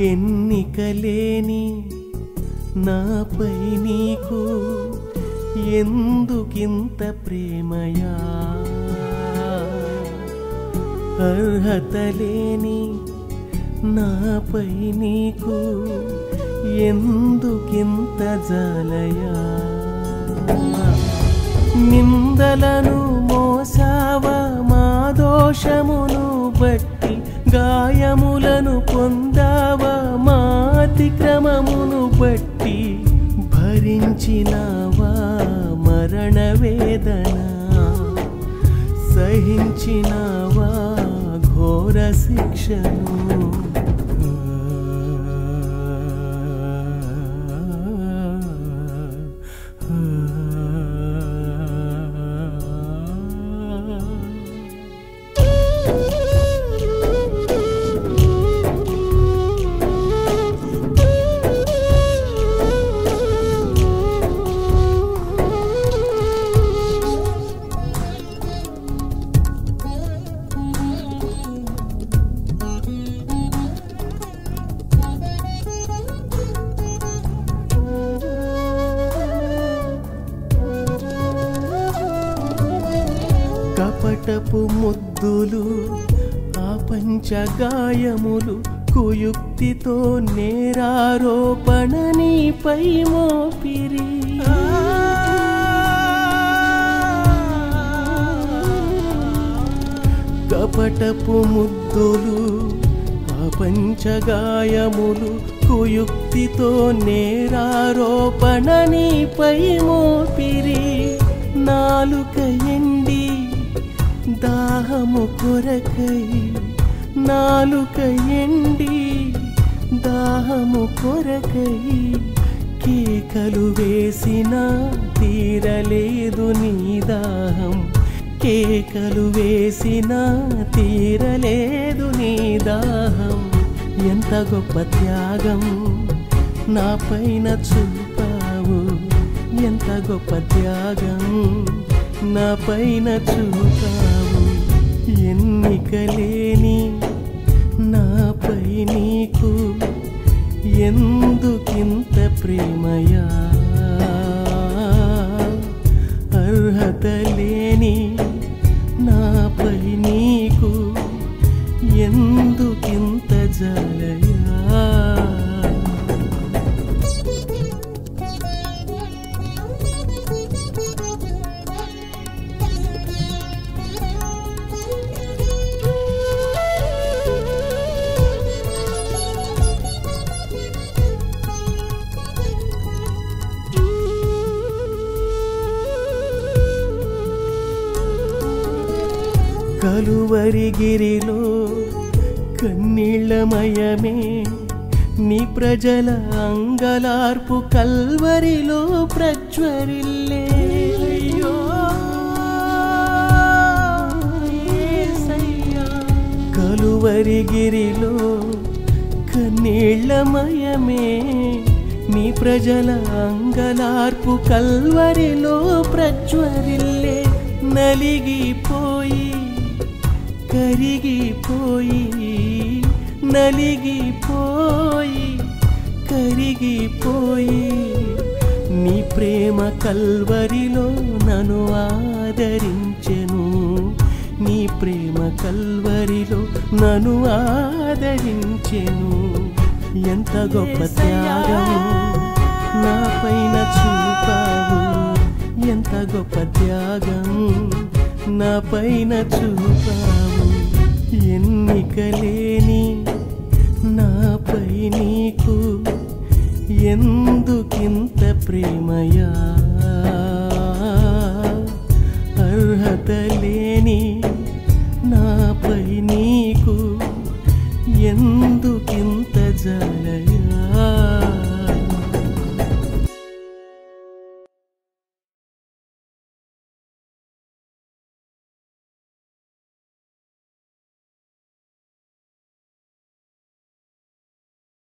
ఎన్నికలేని నాపై నీకు ఎందుకింత ప్రేమయా? అర్హత లేని నాపై నీకు ఎందుకింత జాలయా? నిందలను మోసావా? మా దోషమును బట్టి గాయములను పొందావ? అతిక్రమమును బట్టి భరించినావా మరణ వేదన? సహించినావా ఘోర శిక్షను? కపటపు ముద్దులు ఆ పంచగాయములు కుయుక్తితో నేరారోపణ నీపై మోపిరి. కపటపు ముద్దులు ఆ పంచగాయములు కుయుక్తితో నేరారోపణ నీపై మోపిరి. నాలుక ఎన్ని దాహము కొరకై నాలుక ఎండి దాహము కొరకై కేకలు వేసిన తీరలేదు నీ దాహం. కేకలు వేసిన తీరలేదు నీ దాహం. ఎంత గొప్ప త్యాగం నా పైన చూపావు. ఎంత గొప్ప త్యాగం నా పైన చూపావు. ఎన్నికలేని నాపై నీకు ఎందుకింత ప్రేమయా? కలువరిగిరిలో కన్నీళ్ళమయమే నీ ప్రజల అంగలార్పు కల్వరిలో ప్రజ్వరిల్లే. కలువరిగిరిలో కన్నీళ్ళమయమే నీ ప్రజల అంగలార్పు కల్వరిలో ప్రజ్వరిల్లే. నలిగిపోయి కరిగిపోయి నలిగిపోయి కరిగిపోయి నీ ప్రేమ కల్వరిలో నన్ను ఆదరించెను. నీ ప్రేమ కల్వరిలో నన్ను ఆదరించెను. ఎంత గొప్ప త్యాగము నా పైన చూపావు. ఎంత గొప్ప త్యాగం నా పైన చూపావు. ఎన్నికలేని నాపై నీకు ఎందుకింత ప్రేమయా? అర్హత లేని నాపై నీకు ఎందుకింత జాలయ?